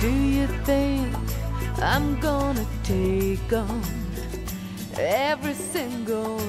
Do you think I'm gonna take on every single